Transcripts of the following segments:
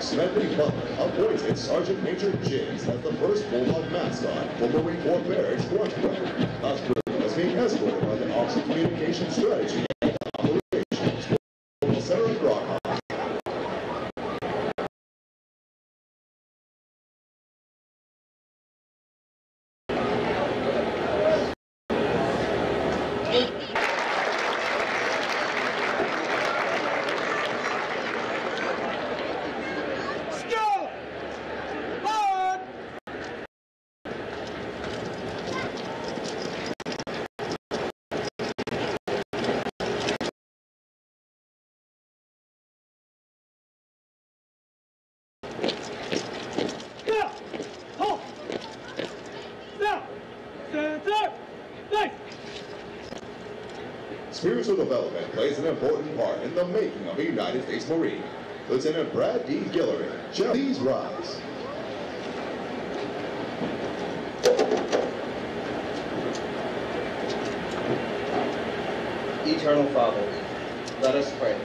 Smedley Butler appointed Sergeant Major Jiggs as the first Bulldog mascot for Marine Corps Barracks. Thus, Bruno is being escorted by the Office of Communication Strategy development plays an important part in the making of a United States Marine. Lieutenant Brad D. Guillory, please rise. Eternal Father, let us pray.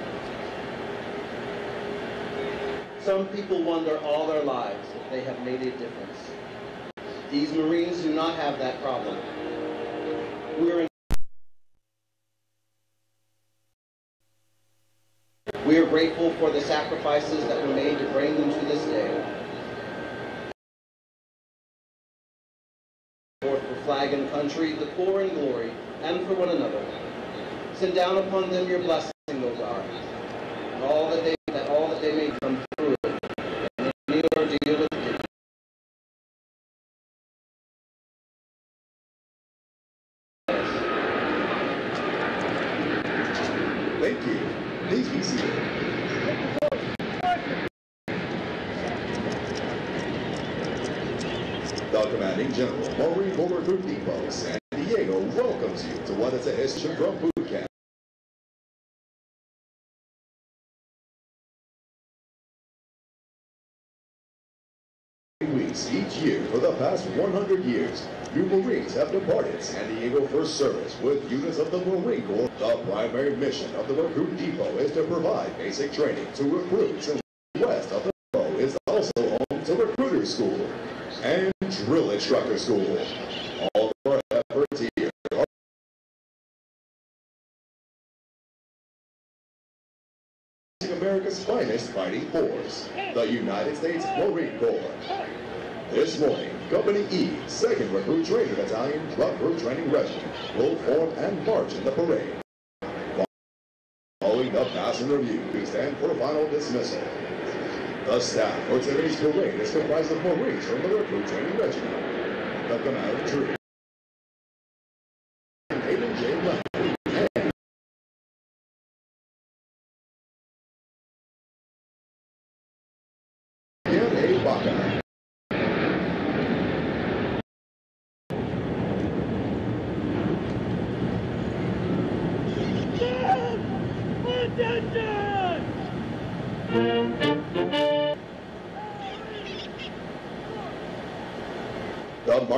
Some people wonder all their lives if they have made a difference. These Marines do not have that problem. We are, we are grateful for the sacrifices that were made to bring them to this day. For flag and country, the poor and glory, and for one another. Send down upon them your blessing, O God, and all that they that all that they may come through it, and any ordeal with thee. Thank you. Please be seated. The Commanding General, Marine San Diego welcomes you to what is a history from boot camp. weeks each year for the past 100 years, you Marines have departed San Diego for service with units of the Marine Corps. The primary mission of the Recruit Depot is to provide basic training to recruits and west of the depot is also home to Recruiter School and Drill Instructor School. America's finest fighting force, the United States Marine Corps. This morning, Company E, 2nd Recruit Training Battalion, Recruit Training Regiment, will form and march in the parade. Following the passing review, we stand for final dismissal. The staff for today's parade is comprised of Marines from the Recruit Training Regiment. The Commander Troop.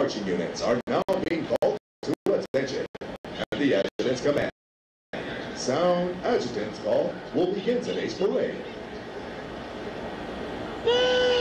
Marching units are now being called to attention. at the adjutant's command. Sound adjutant's call will begin today's parade. Ah!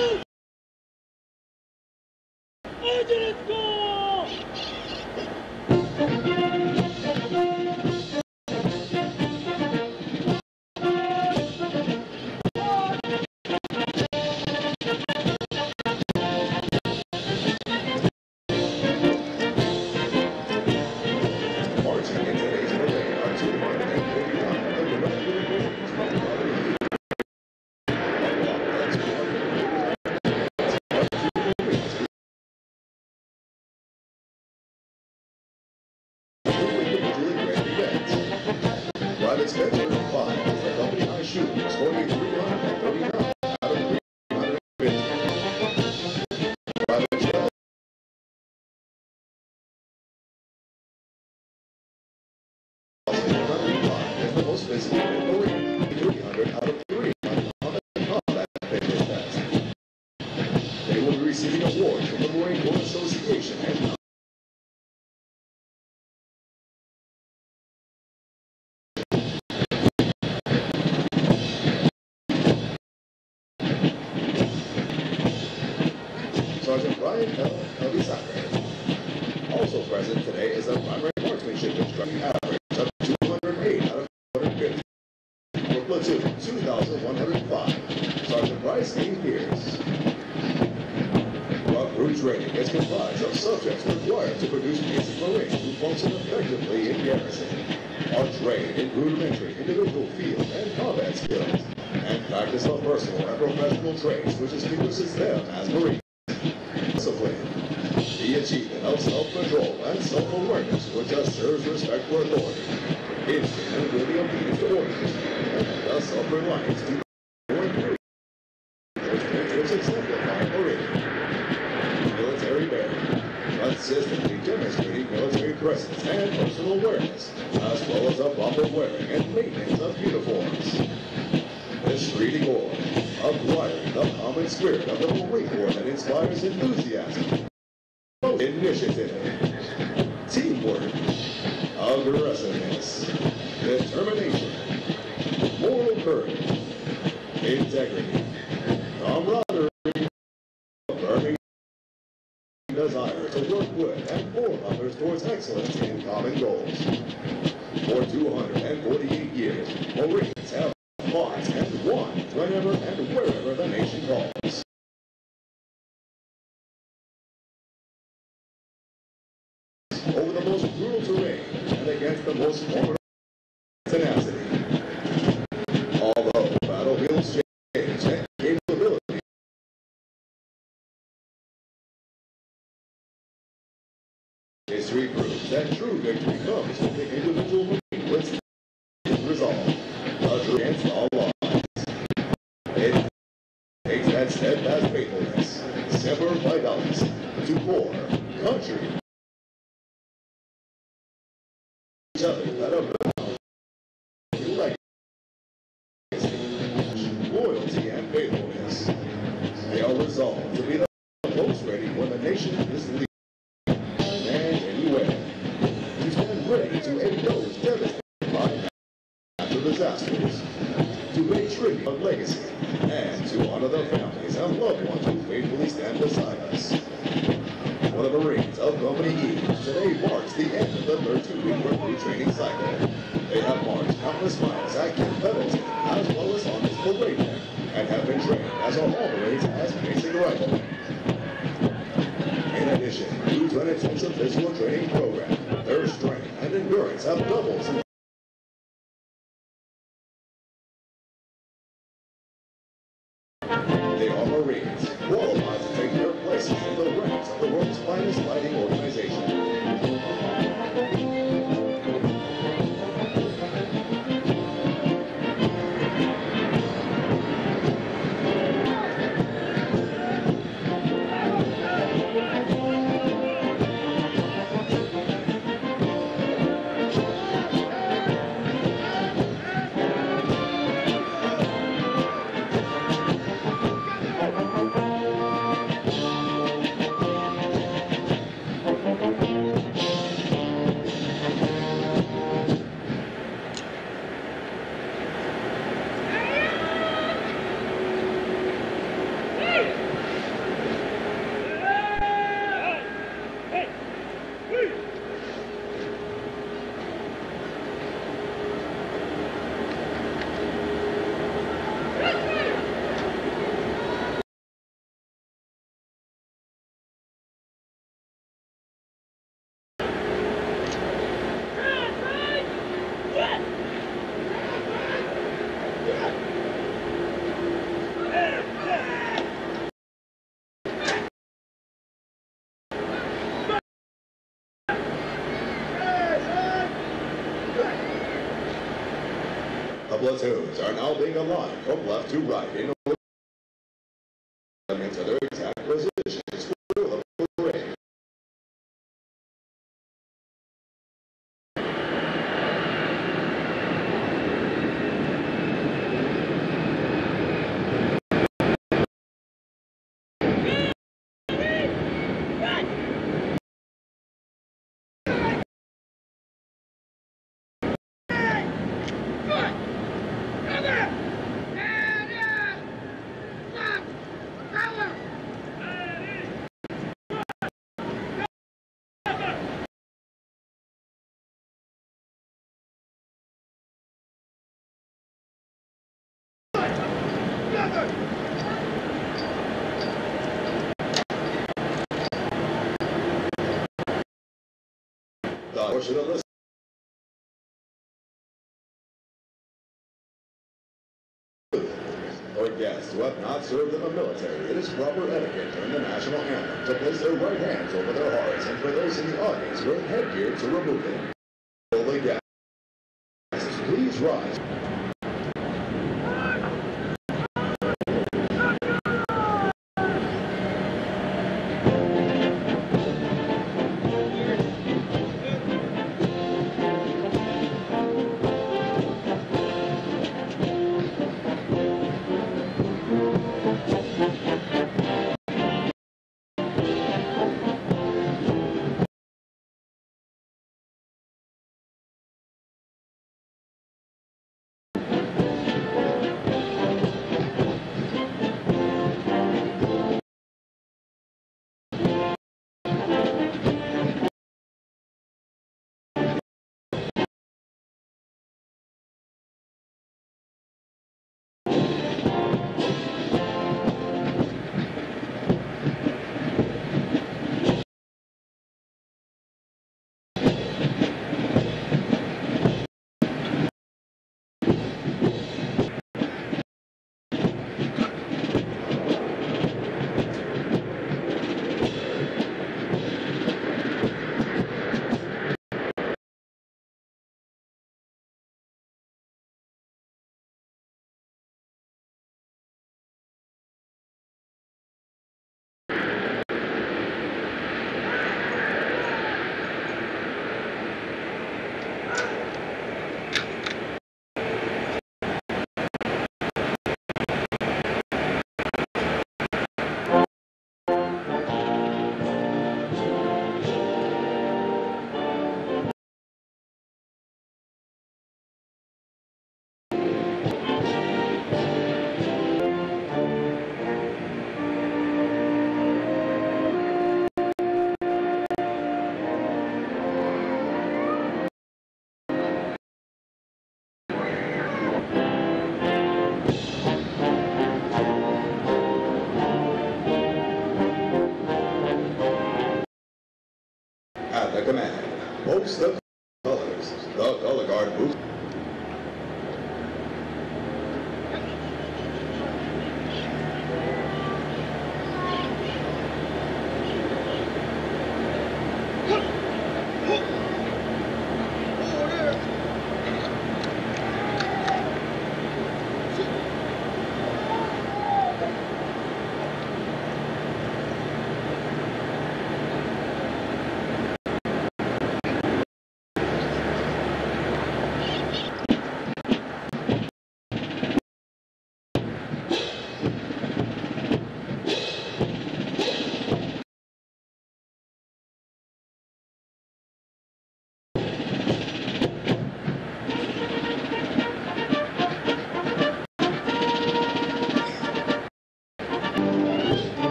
receiving awards from the Marine Corps Association Sergeant Brian L. Elisa. Professional traits which distinguishes them as Marines. Enthusiasm, initiative, teamwork, aggressiveness, determination, moral courage, integrity, camaraderie, a burning desire to work with and for others towards excellence in common goals. That true. Victory comes when the individual Marine with resolve, uh, against all odds. It takes that steadfast faithfulness, semper fidelis, to corps, country, each that are legacy, loyalty, and faithfulness. They are resolved to be the most ready when the nation is leading To pay tribute of legacy. And to honor the families and loved ones who faithfully stand beside us. For the Marines of Company E, today marks the end of the 13-week recruit training cycle. They have marched countless miles at Camp Pendleton, as well as on this parade deck, and have been trained as a all Marines as basic riflemen. In addition, due to an intensive physical training program, their strength and endurance have doubled since Platoons are now being aligned from left to right Or guests who have not served in the military, it is proper etiquette during the national anthem to place their right hands over their hearts and for those in the audience wearing headgear to remove it. Please rise.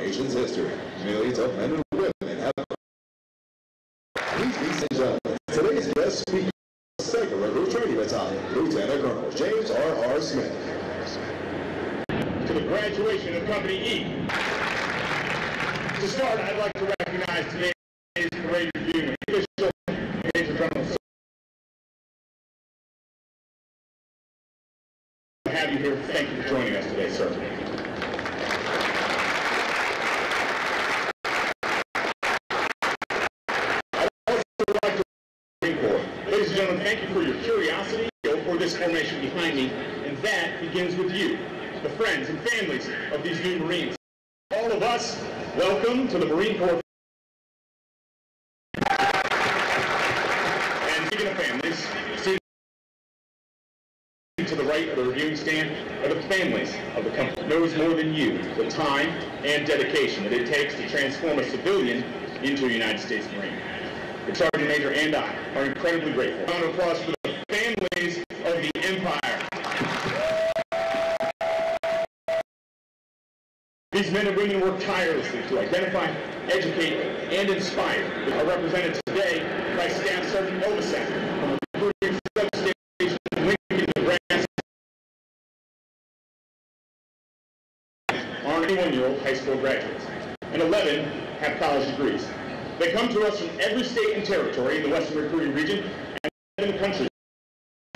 Nation's history. Millions of men and women have. Ladies and gentlemen, today's guest speaker, second recruit training battalion, Lieutenant Colonel James R. R. Smith. to the graduation of Company E. To start, I'd like to recognize today's parade review official, Major General. To have you here. Thank you for joining us today, sir. I'd also like to Marine Corps. Ladies and gentlemen, thank you for your curiosity formation behind me, and that begins with you, the friends and families of these new Marines. All of us, welcome to the Marine Corps. And speaking of families, to the right of the reviewing stand are the families of the company. Knows more than you the time and dedication that it takes to transform a civilian into a United States Marine. The Sergeant Major and I are incredibly grateful. Round of applause for the families of the Empire. These men and women work tirelessly to identify, educate, and inspire. Are represented today by Staff Sergeant Novacek from the recruiting substation in Lincoln, Nebraska. Are 21-year-old high school graduates, and 11 have college degrees. They come to us from every state and territory in the Western recruiting region and seven countries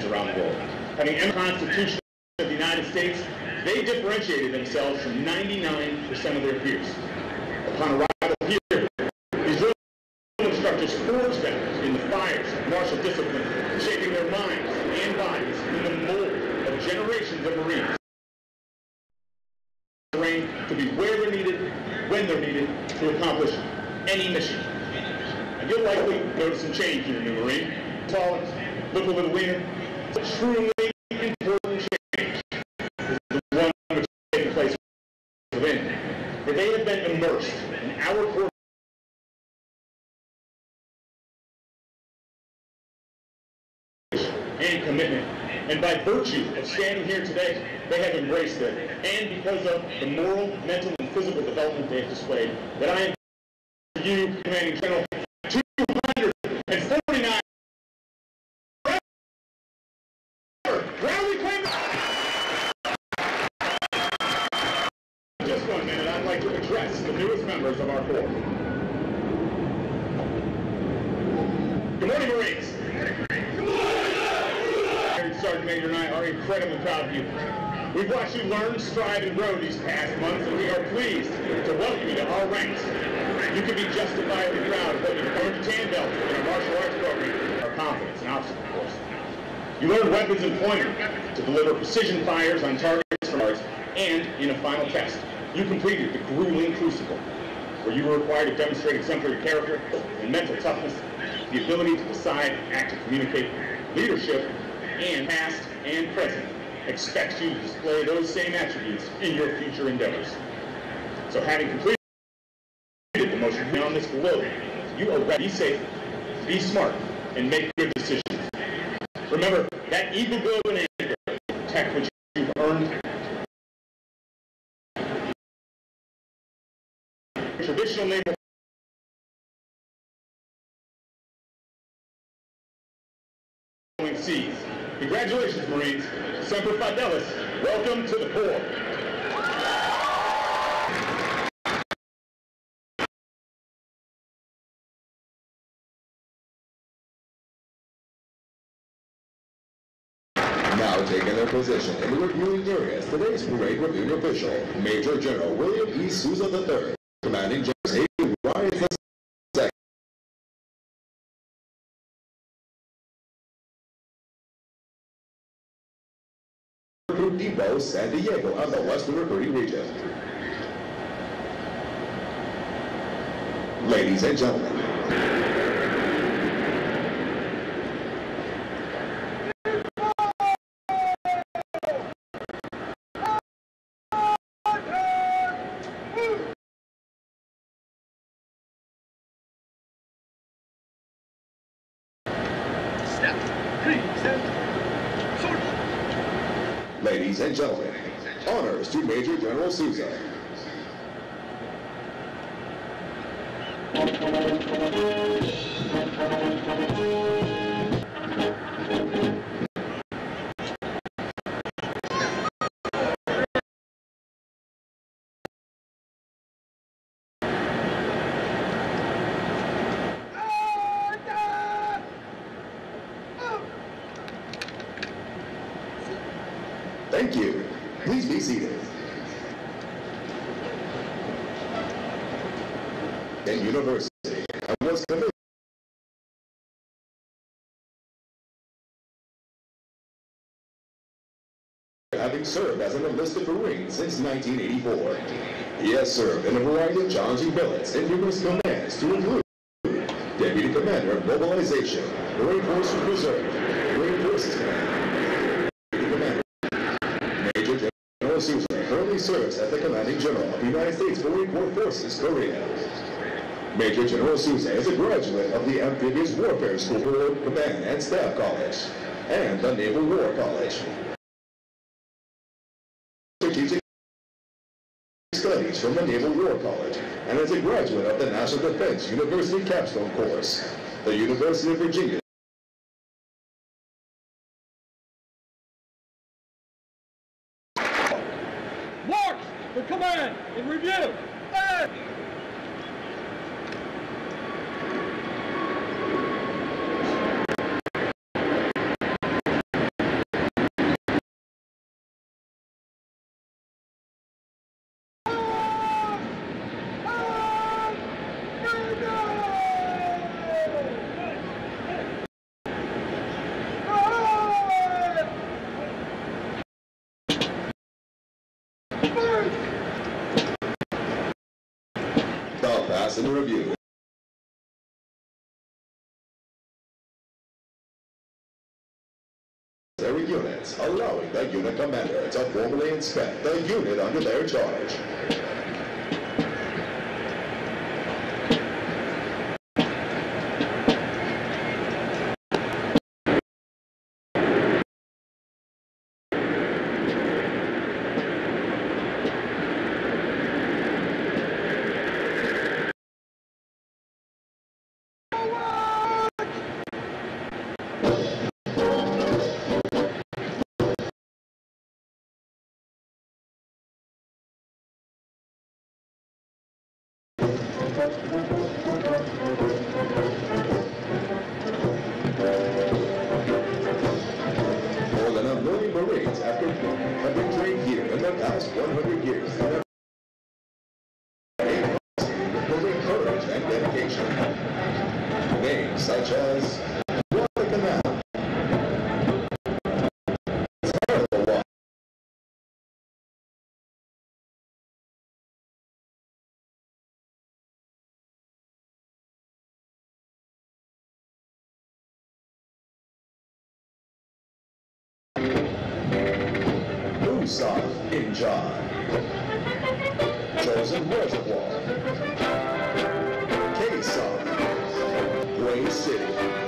around the world. Having the Constitution of the United States, they differentiated themselves from 99% of their peers. Upon arrival here, these drill instructors forged them in the fires of martial discipline, shaping their minds and bodies in the mold of generations of Marines. Trained to be where they're needed, when they're needed, to accomplish any mission. And you'll likely notice some change in new Marine. Taller, look a little leaner. Truly immersed in our core and commitment. And by virtue of standing here today, they have embraced it. And because of the moral, mental, and physical development they have displayed, that I am you, Commanding General, 249 Rally claim. Just one minute, I'd like to address the newest members of our Corps. Good morning, Marines. Sergeant Major and I are incredibly proud of you. We've watched you learn, strive, and grow these past months, and we are pleased to welcome you to our ranks. You can be justifiably proud of what you've earned a tan belt in our martial arts program, our confidence and obstacle course. You learned weapons employment to deliver precision fires on targets from ours, and in a final test, you completed the grueling crucible, where you were required to demonstrate exemplary character and mental toughness, the ability to decide, act, and communicate, leadership, and past and present expects you to display those same attributes in your future endeavors. So having completed the most on this globe, you are ready. Be safe, be smart, and make good decisions. Remember, that eagle anchor protect what you've earned. Traditional naval seas. Congratulations, Marines. Semper Fidelis, welcome to the Corps. Now taking their position in the reviewing areas, today's parade reviewing official, Major General William E. Souza III, A. Ryan II. Recruit Depot, San Diego, and the Western Region. Ladies and gentlemen, Ladies and gentlemen, honors to Major General Souza. Thank you. Be seated. University, having served as an enlisted Marine since 1984. He has served in a variety of challenging billets in numerous commands to include Deputy Commander of Mobilization, Marine Reserve, Marine Command, Deputy Commander Major General Serves as the Commanding General of the United States Marine Corps Forces, Korea. Major General Souza is a graduate of the Amphibious Warfare School Board Command and Staff College and the Naval War College. Strategic Studies from the Naval War College and is a graduate of the National Defense University Capstone Course, the University of Virginia March for command and review. Hey! And Review. Units, allowing the unit commander to formally inspect the unit under their charge. More than a million Marines after have been trained here in the past 100 years. Marine courage and dedication. Names such as Musa Injan, Chosin Reservoir, Quezon, Hue City,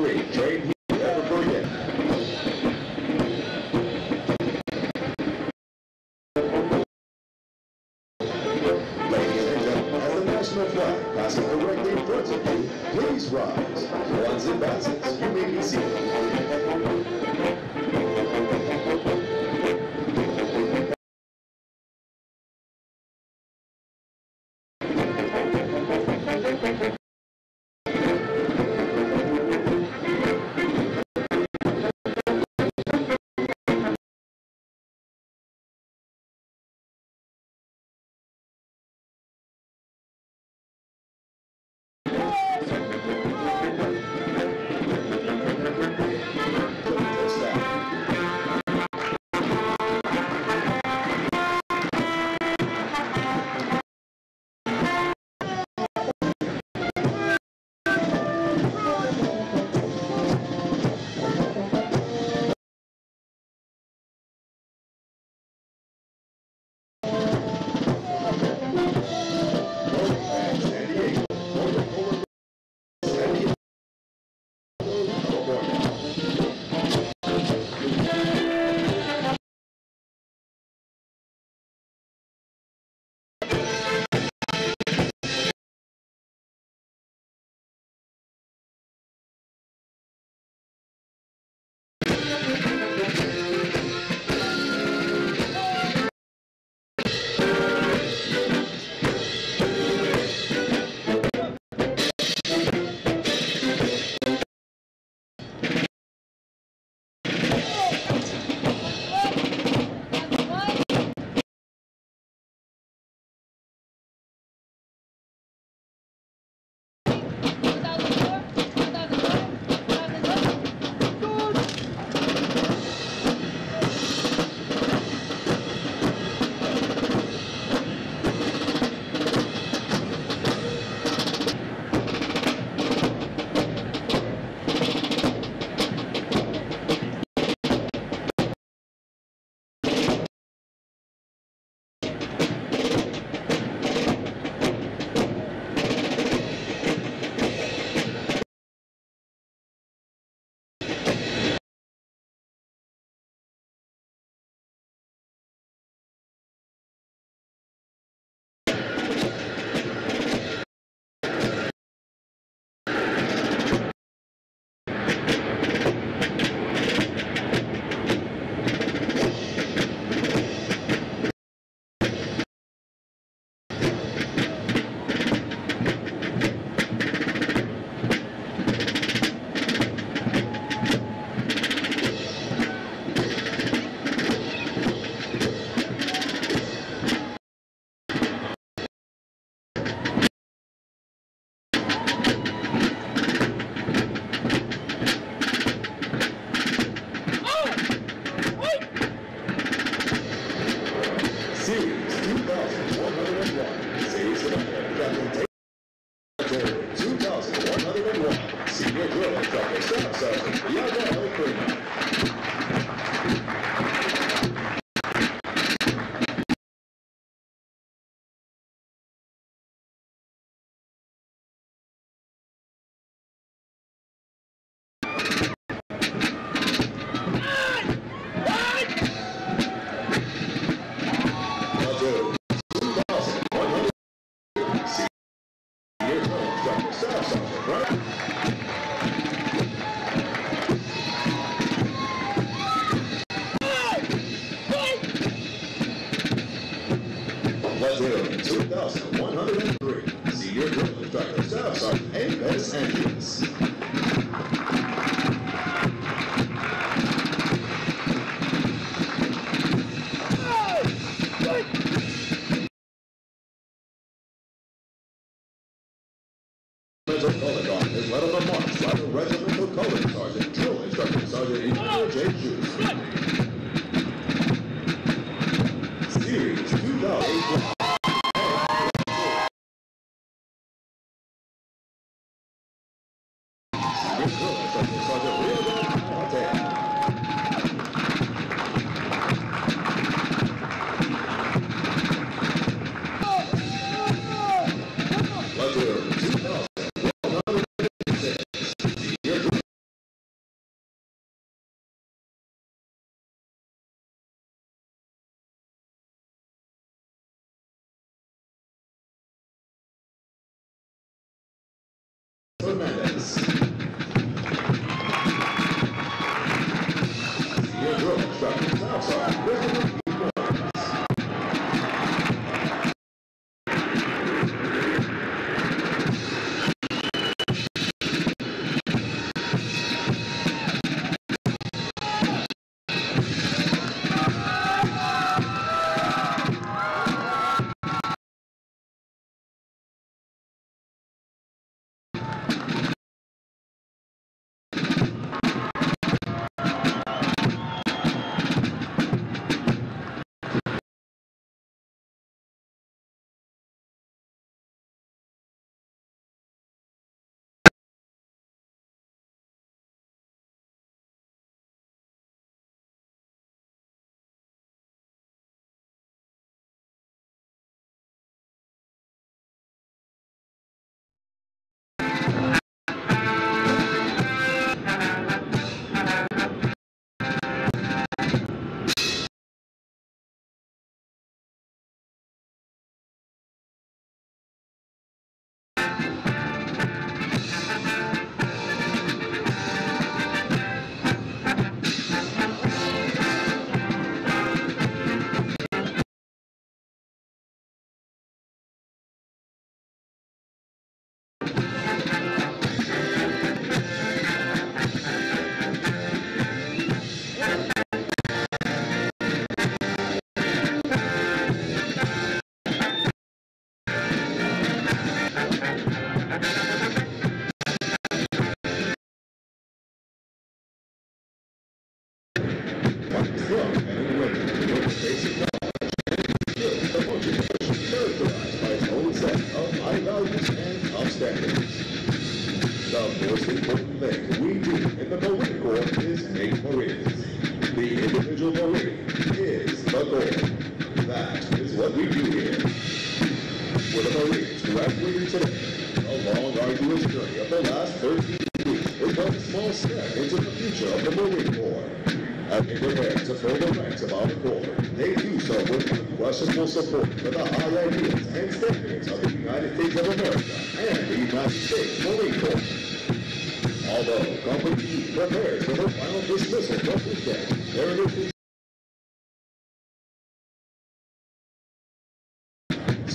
and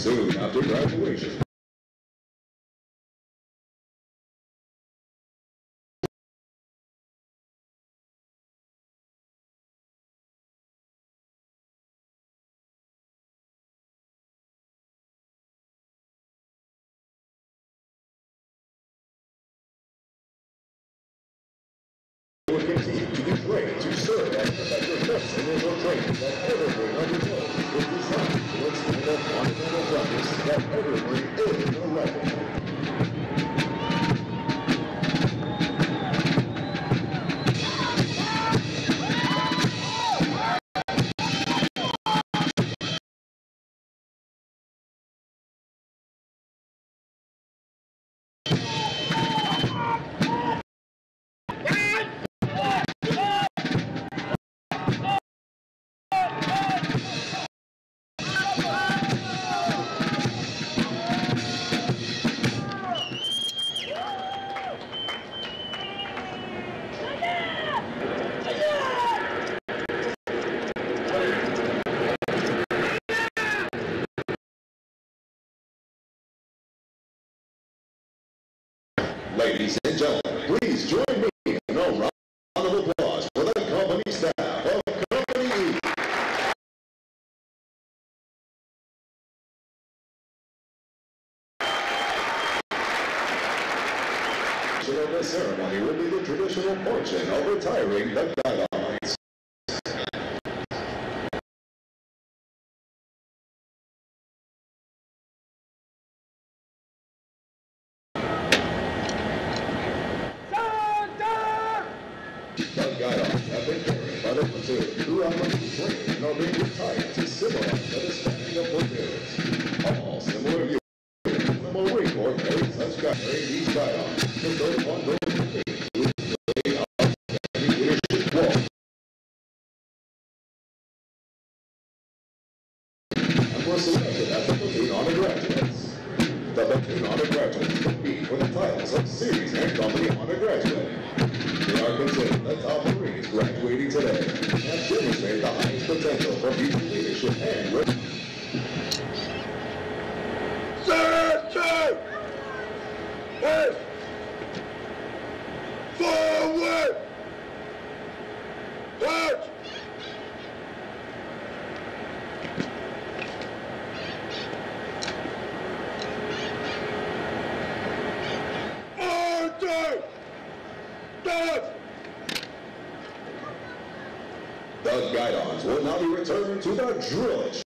soon after graduation. Ladies and gentlemen, please join me in a round of applause for the company staff of Company E. The ceremony will be the traditional portion of retiring the dialogue. To the drill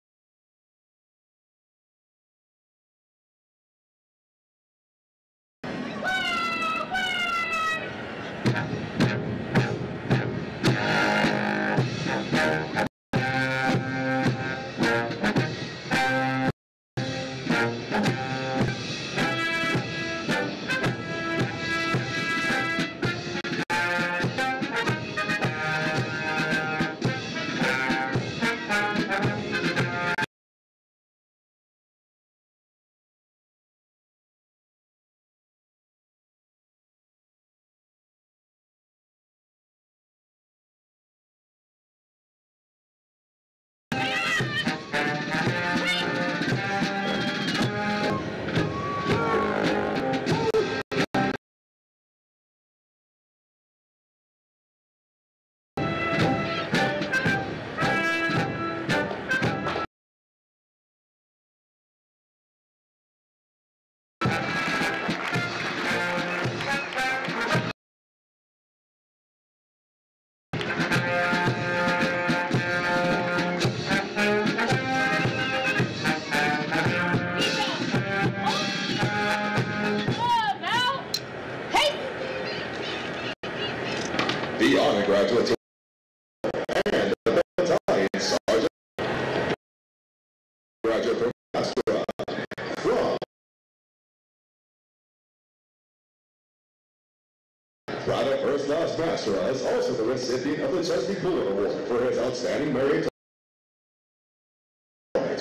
Class Master is also the recipient of the Chesty Puller Award for his outstanding merit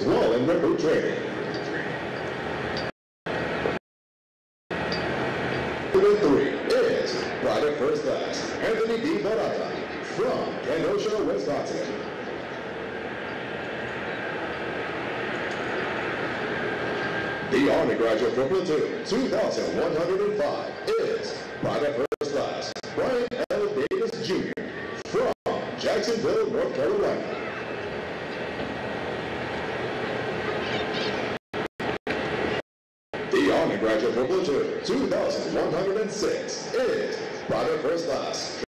while in recruit training. Number three is Private First Class Anthony D. Barata from Kenosha, Wisconsin. The Army graduate from Platoon 2105 is Private First Class Brian L. Davis Jr. from Jacksonville, North Carolina. The Army graduate from Platoon 2106 is Private First Class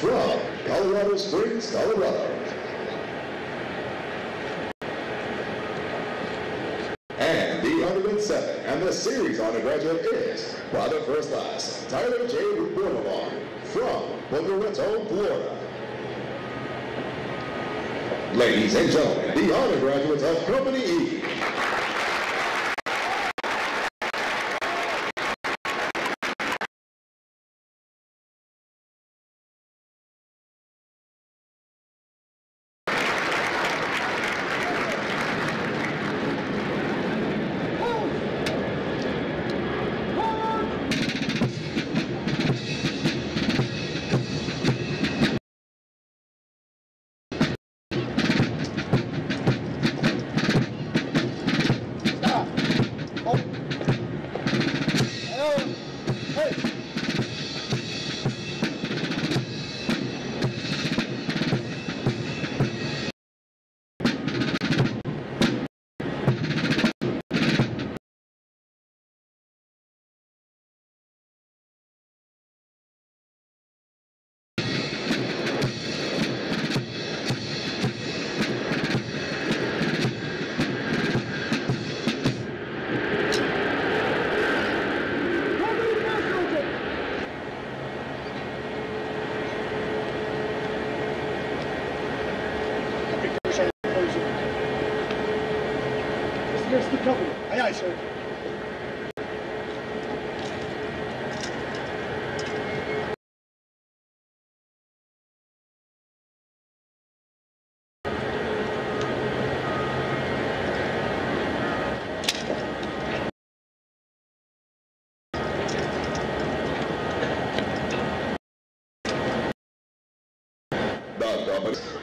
from Colorado Springs, Colorado. and the series undergraduate is, by the first class, Tyler J. Boulevard from Boca Florida. Ladies and gentlemen, the undergraduates of Company E cover. Aye,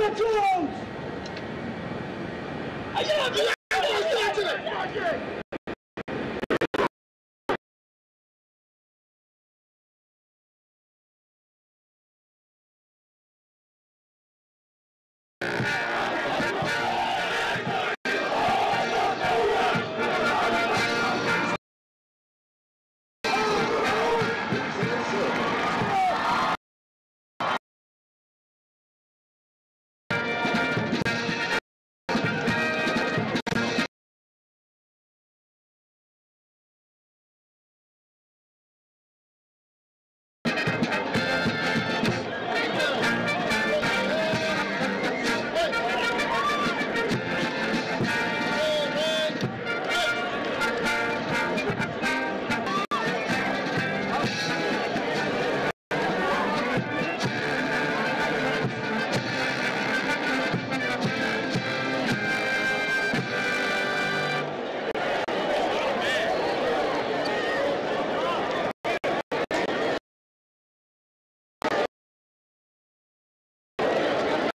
Platoons!